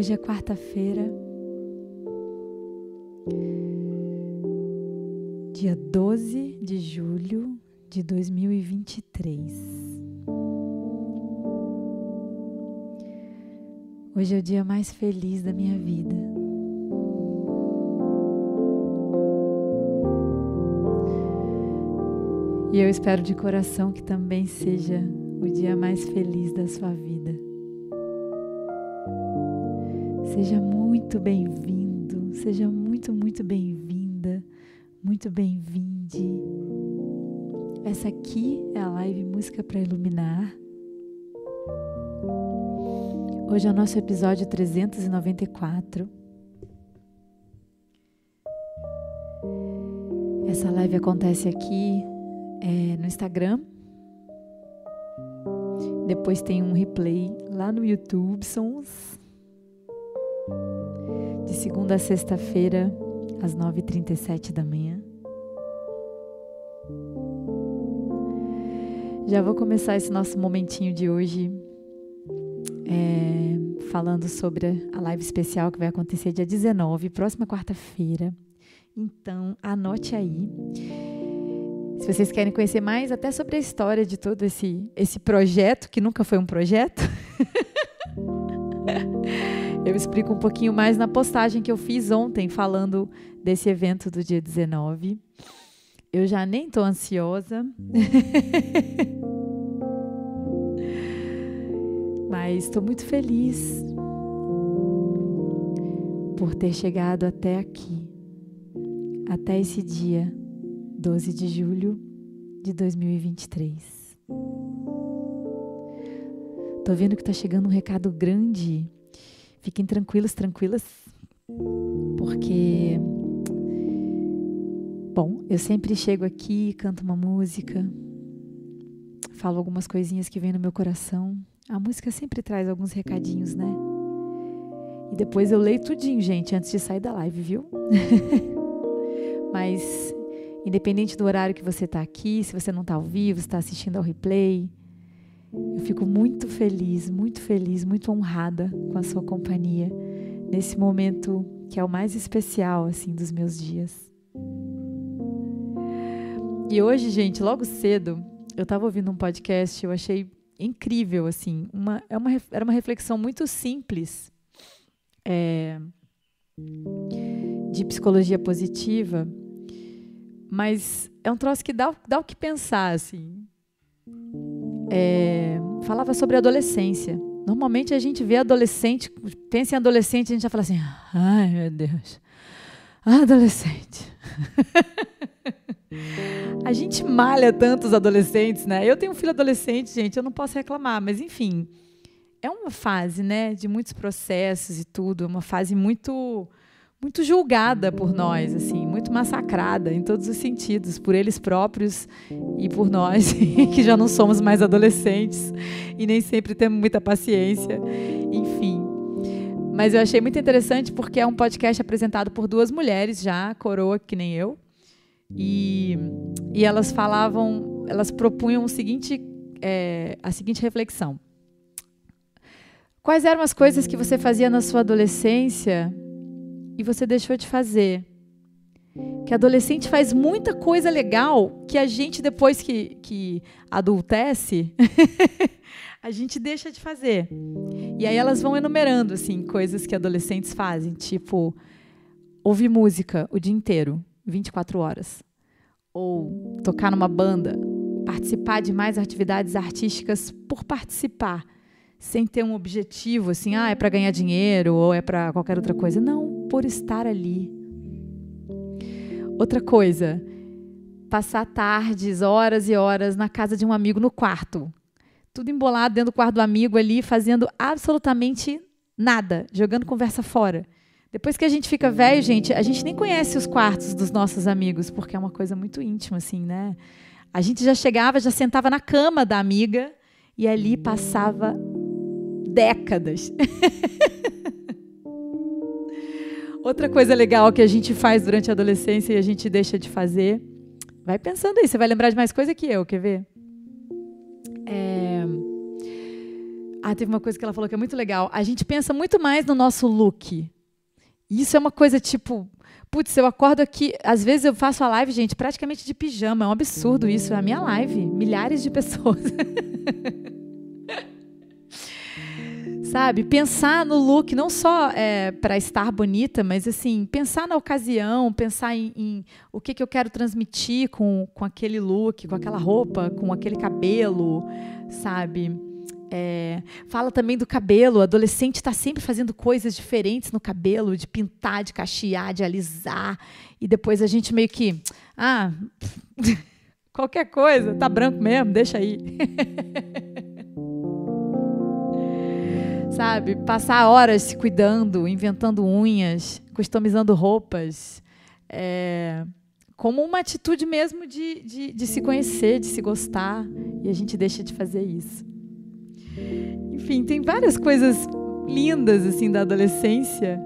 Hoje é quarta-feira, dia 12 de julho de 2023. Hoje é o dia mais feliz da minha vida. E eu espero de coração que também seja o dia mais feliz da sua vida. Seja muito bem-vindo, seja muito, muito bem-vinda, muito bem-vinde. Essa aqui é a live Música para Iluminar. Hoje é o nosso episódio 394. Essa live acontece aqui é, no Instagram. Depois tem um replay lá no YouTube. Sons de segunda a sexta-feira, às 9h37 da manhã. Já vou começar esse nosso momentinho de hoje é, falando sobre a live especial que vai acontecer dia 19, próxima quarta-feira. Então, anote aí. Se vocês querem conhecer mais até sobre a história de todo esse, esse projeto, que nunca foi um projeto, eu explico um pouquinho mais na postagem que eu fiz ontem falando desse evento do dia 19. Eu já nem estou ansiosa. Mas estou muito feliz por ter chegado até aqui, até esse dia, 12 de julho de 2023. Tô vendo que tá chegando um recado grande Fiquem tranquilos, tranquilas, porque, bom, eu sempre chego aqui, canto uma música, falo algumas coisinhas que vêm no meu coração. A música sempre traz alguns recadinhos, né? E depois eu leio tudinho, gente, antes de sair da live, viu? Mas, independente do horário que você está aqui, se você não está ao vivo, está assistindo ao replay, eu fico muito feliz, muito feliz, muito honrada com a sua companhia nesse momento que é o mais especial assim dos meus dias. E hoje, gente, logo cedo, eu estava ouvindo um podcast, eu achei incrível assim, uma, é uma, era uma reflexão muito simples é, de psicologia positiva, mas é um troço que dá, dá o que pensar assim é, falava sobre adolescência. Normalmente a gente vê adolescente, pensa em adolescente, a gente já fala assim: ai meu Deus, adolescente. a gente malha tantos adolescentes, né? Eu tenho um filho adolescente, gente, eu não posso reclamar, mas enfim, é uma fase, né, de muitos processos e tudo, uma fase muito muito julgada por nós, assim, muito massacrada em todos os sentidos, por eles próprios e por nós, que já não somos mais adolescentes e nem sempre temos muita paciência, enfim. Mas eu achei muito interessante porque é um podcast apresentado por duas mulheres já, coroa que nem eu, e, e elas falavam, elas propunham o seguinte, é, a seguinte reflexão. Quais eram as coisas que você fazia na sua adolescência e você deixou de fazer. Que adolescente faz muita coisa legal que a gente, depois que, que adultece, a gente deixa de fazer. E aí elas vão enumerando assim coisas que adolescentes fazem, tipo ouvir música o dia inteiro, 24 horas, ou tocar numa banda, participar de mais atividades artísticas por participar, sem ter um objetivo assim, ah, é para ganhar dinheiro ou é para qualquer outra coisa. Não, por estar ali. Outra coisa, passar tardes, horas e horas na casa de um amigo no quarto. Tudo embolado dentro do quarto do amigo ali, fazendo absolutamente nada, jogando conversa fora. Depois que a gente fica velho, gente, a gente nem conhece os quartos dos nossos amigos, porque é uma coisa muito íntima, assim, né? A gente já chegava, já sentava na cama da amiga e ali passava décadas. Outra coisa legal que a gente faz durante a adolescência e a gente deixa de fazer. Vai pensando aí, você vai lembrar de mais coisa que eu, quer ver? É... Ah, teve uma coisa que ela falou que é muito legal. A gente pensa muito mais no nosso look. Isso é uma coisa tipo, putz, eu acordo aqui, às vezes eu faço a live, gente, praticamente de pijama. É um absurdo isso, é a minha live, milhares de pessoas. Sabe? Pensar no look, não só é, para estar bonita, mas assim, pensar na ocasião, pensar em, em, o que, que eu quero transmitir com, com aquele look, com aquela roupa, com aquele cabelo, sabe? É, fala também do cabelo. O adolescente está sempre fazendo coisas diferentes no cabelo, de pintar, de cachear, de alisar. E depois a gente meio que. Ah, qualquer coisa, tá branco mesmo, deixa aí. Sabe? Passar horas se cuidando, inventando unhas, customizando roupas. É, como uma atitude mesmo de, de, de se conhecer, de se gostar. E a gente deixa de fazer isso. Enfim, tem várias coisas lindas assim da adolescência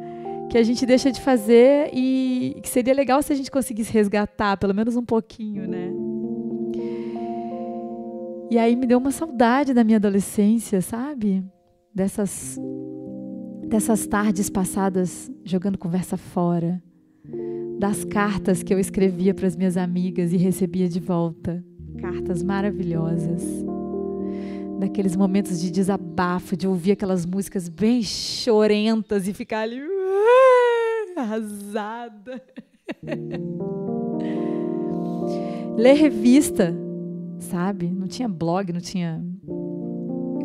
que a gente deixa de fazer e que seria legal se a gente conseguisse resgatar, pelo menos um pouquinho, né? E aí me deu uma saudade da minha adolescência, sabe? Dessas dessas tardes passadas jogando conversa fora, das cartas que eu escrevia para as minhas amigas e recebia de volta, cartas maravilhosas naqueles momentos de desabafo, de ouvir aquelas músicas bem chorentas e ficar ali uh, arrasada. Ler revista, sabe? Não tinha blog, não tinha.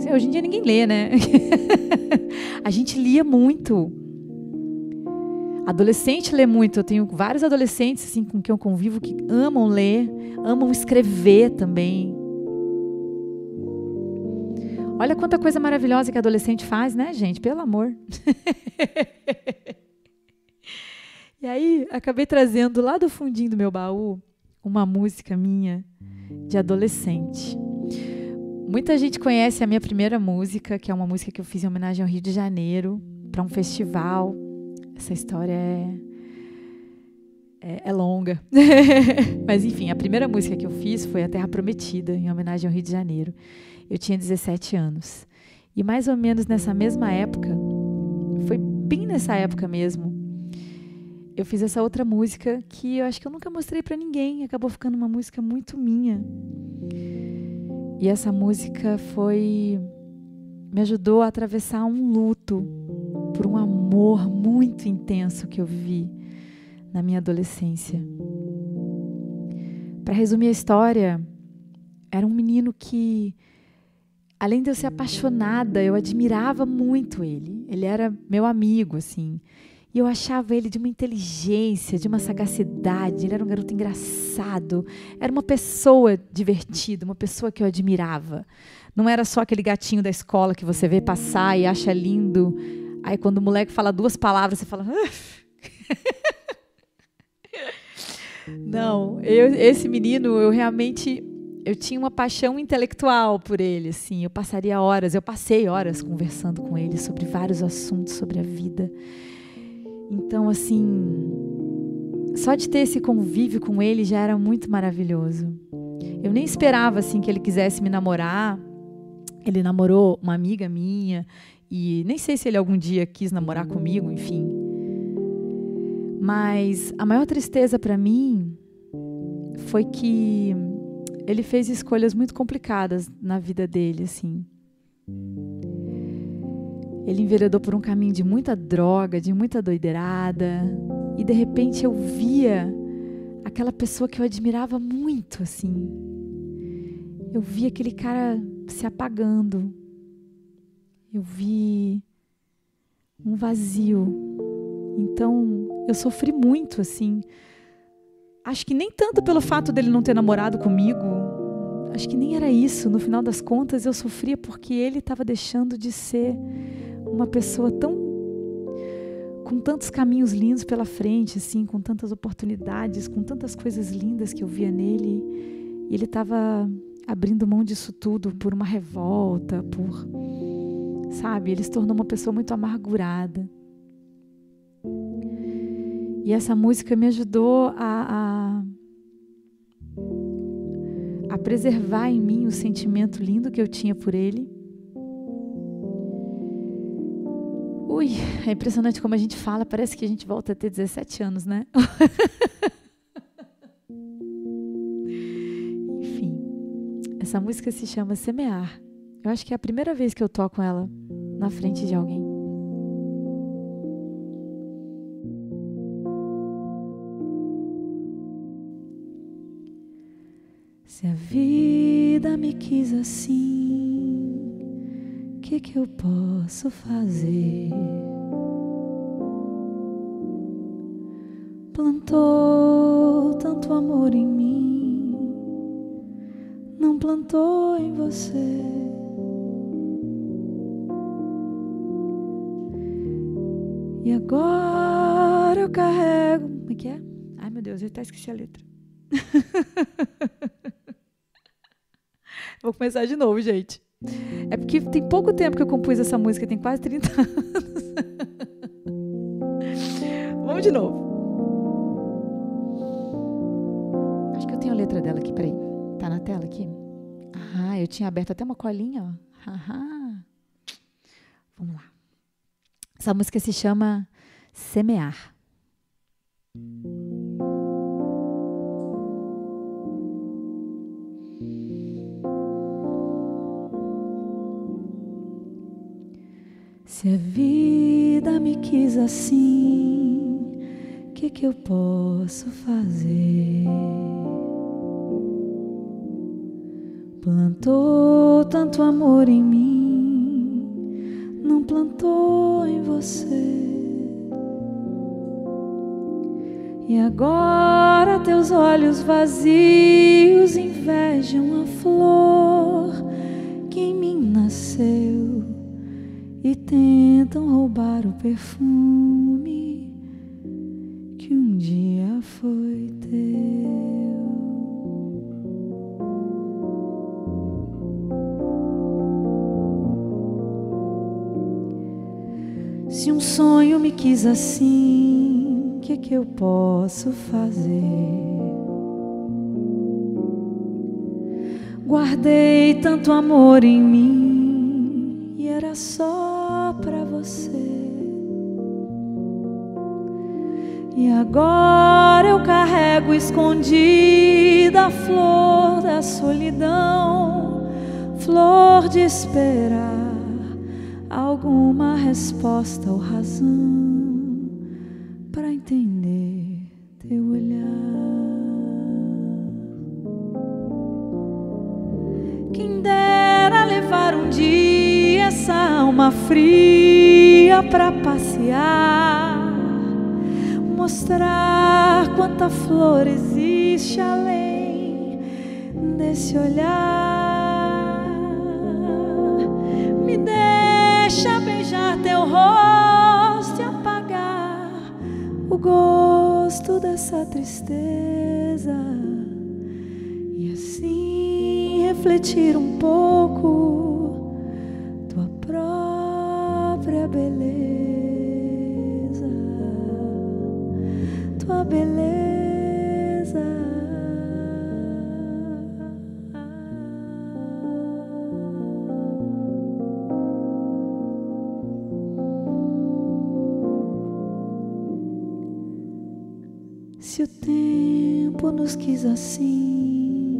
Hoje em dia ninguém lê, né? a gente lia muito. Adolescente lê muito. Eu tenho vários adolescentes assim com quem eu convivo que amam ler, amam escrever também. Olha quanta coisa maravilhosa que adolescente faz, né, gente? Pelo amor. e aí, acabei trazendo lá do fundinho do meu baú uma música minha de adolescente. Muita gente conhece a minha primeira música, que é uma música que eu fiz em homenagem ao Rio de Janeiro, para um festival. Essa história é, é, é longa. Mas, enfim, a primeira música que eu fiz foi A Terra Prometida, em homenagem ao Rio de Janeiro eu tinha 17 anos. E mais ou menos nessa mesma época, foi bem nessa época mesmo, eu fiz essa outra música que eu acho que eu nunca mostrei para ninguém, acabou ficando uma música muito minha. E essa música foi me ajudou a atravessar um luto por um amor muito intenso que eu vi na minha adolescência. Para resumir a história, era um menino que além de eu ser apaixonada, eu admirava muito ele. Ele era meu amigo, assim. E eu achava ele de uma inteligência, de uma sagacidade. Ele era um garoto engraçado. Era uma pessoa divertida, uma pessoa que eu admirava. Não era só aquele gatinho da escola que você vê passar e acha lindo. Aí quando o moleque fala duas palavras, você fala. Não, eu, esse menino, eu realmente eu tinha uma paixão intelectual por ele, assim. Eu passaria horas, eu passei horas conversando com ele sobre vários assuntos sobre a vida. Então, assim, só de ter esse convívio com ele já era muito maravilhoso. Eu nem esperava assim que ele quisesse me namorar. Ele namorou uma amiga minha e nem sei se ele algum dia quis namorar comigo, enfim. Mas a maior tristeza para mim foi que ele fez escolhas muito complicadas na vida dele, assim. Ele enveredou por um caminho de muita droga, de muita doideirada, e de repente eu via aquela pessoa que eu admirava muito, assim. Eu vi aquele cara se apagando. Eu vi um vazio. Então, eu sofri muito, assim, Acho que nem tanto pelo fato dele não ter namorado comigo. Acho que nem era isso. No final das contas, eu sofria porque ele estava deixando de ser uma pessoa tão com tantos caminhos lindos pela frente, assim, com tantas oportunidades, com tantas coisas lindas que eu via nele. E ele estava abrindo mão disso tudo por uma revolta, por sabe, ele se tornou uma pessoa muito amargurada. E essa música me ajudou a, a, a preservar em mim o sentimento lindo que eu tinha por ele. Ui, é impressionante como a gente fala, parece que a gente volta a ter 17 anos, né? Enfim, essa música se chama Semear. Eu acho que é a primeira vez que eu toco ela na frente de alguém. Se a vida me quis assim, o que, que eu posso fazer? Plantou tanto amor em mim, não plantou em você. E agora eu carrego. Como é que é? Ai meu Deus, eu até esqueci a letra. Vou começar de novo, gente. É porque tem pouco tempo que eu compus essa música, tem quase 30 anos. Vamos de novo. Acho que eu tenho a letra dela aqui, peraí. Tá na tela aqui? Ah, eu tinha aberto até uma colinha, ó. Vamos lá. Essa música se chama Semear. Se a vida me quis assim, o que, que eu posso fazer? Plantou tanto amor em mim, não plantou em você. E agora teus olhos vazios invejam a flor que em mim nasceu tentam roubar o perfume que um dia foi teu. Se um sonho me quis assim, o que, que eu posso fazer? Guardei tanto amor em mim carrego escondida a flor da solidão, flor de esperar alguma resposta ou razão para entender teu olhar. Quem dera levar um dia essa alma fria para passear, mostrar quanta flor existe além desse olhar. Me deixa beijar teu rosto e apagar o gosto dessa tristeza. E assim refletir um pouco Se o tempo nos quis assim,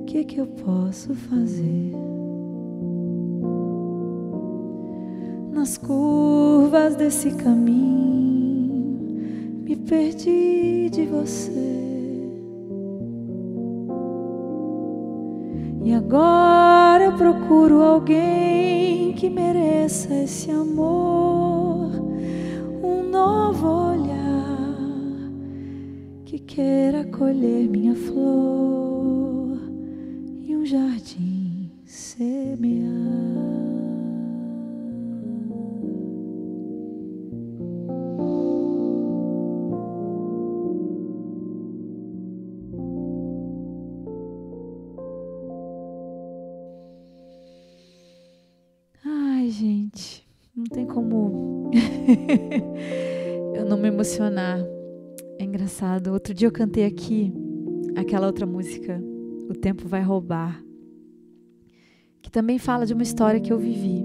o que, que eu posso fazer? nas curvas desse caminho, me perdi de você. E agora eu procuro alguém que mereça esse amor, um novo olhar que queira colher minha flor e um jardim semear. não tem como eu não me emocionar engraçado. Outro dia eu cantei aqui aquela outra música, O Tempo Vai Roubar, que também fala de uma história que eu vivi.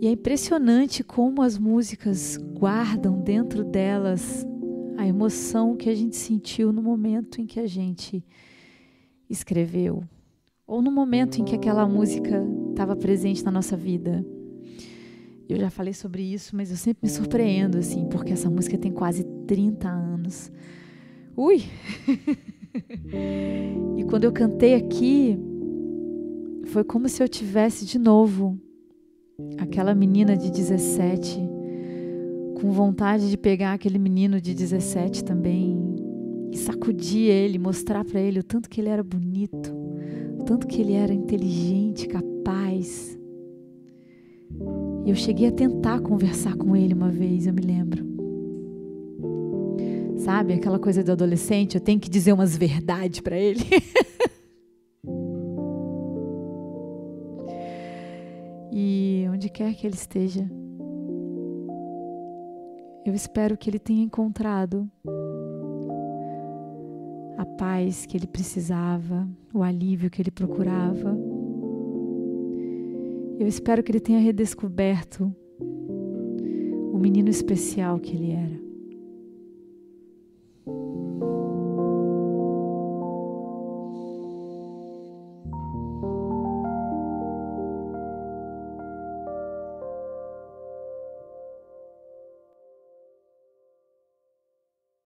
E é impressionante como as músicas guardam dentro delas a emoção que a gente sentiu no momento em que a gente escreveu, ou no momento em que aquela música estava presente na nossa vida. Eu já falei sobre isso, mas eu sempre me surpreendo, assim, porque essa música tem quase 30 anos. Ui! e quando eu cantei aqui, foi como se eu tivesse de novo aquela menina de 17, com vontade de pegar aquele menino de 17 também e sacudir ele, mostrar para ele o tanto que ele era bonito, o tanto que ele era inteligente, capaz. Eu cheguei a tentar conversar com ele uma vez, eu me lembro. Sabe, aquela coisa do adolescente, eu tenho que dizer umas verdades para ele. e onde quer que ele esteja, eu espero que ele tenha encontrado a paz que ele precisava, o alívio que ele procurava eu espero que ele tenha redescoberto o menino especial que ele era.